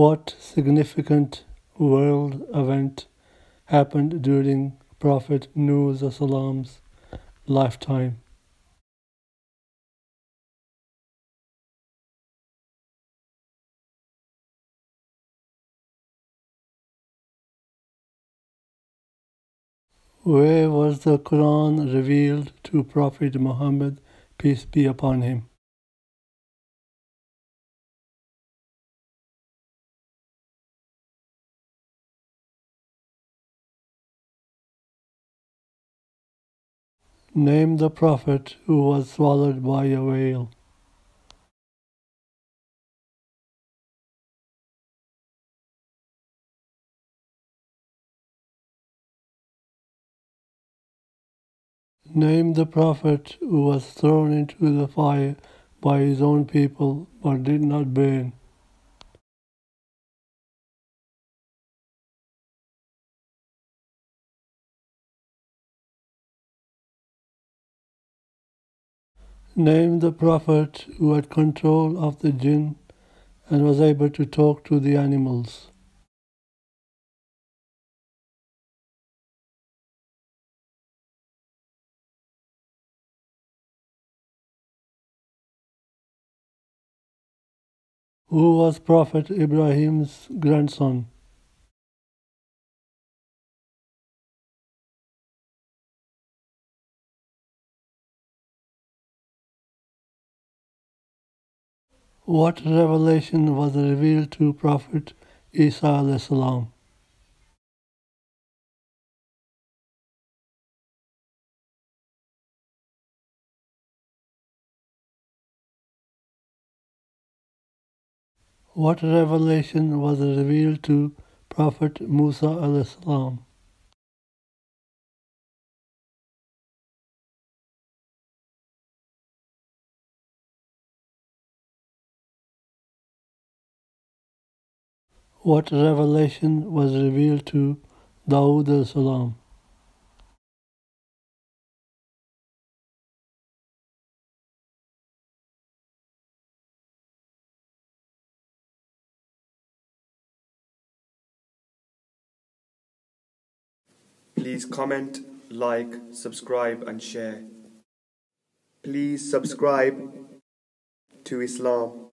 What significant world event happened during Prophet Nuh's lifetime? Where was the Quran revealed to Prophet Muhammad, peace be upon him? Name the prophet who was swallowed by a whale. Name the prophet who was thrown into the fire by his own people but did not burn. Name the prophet who had control of the jinn and was able to talk to the animals. Who was Prophet Ibrahim's grandson? What revelation was revealed to Prophet Isa salam? What revelation was revealed to Prophet Musa salam? What revelation was revealed to Dawood salam? Please comment, like, subscribe and share. Please subscribe to Islam.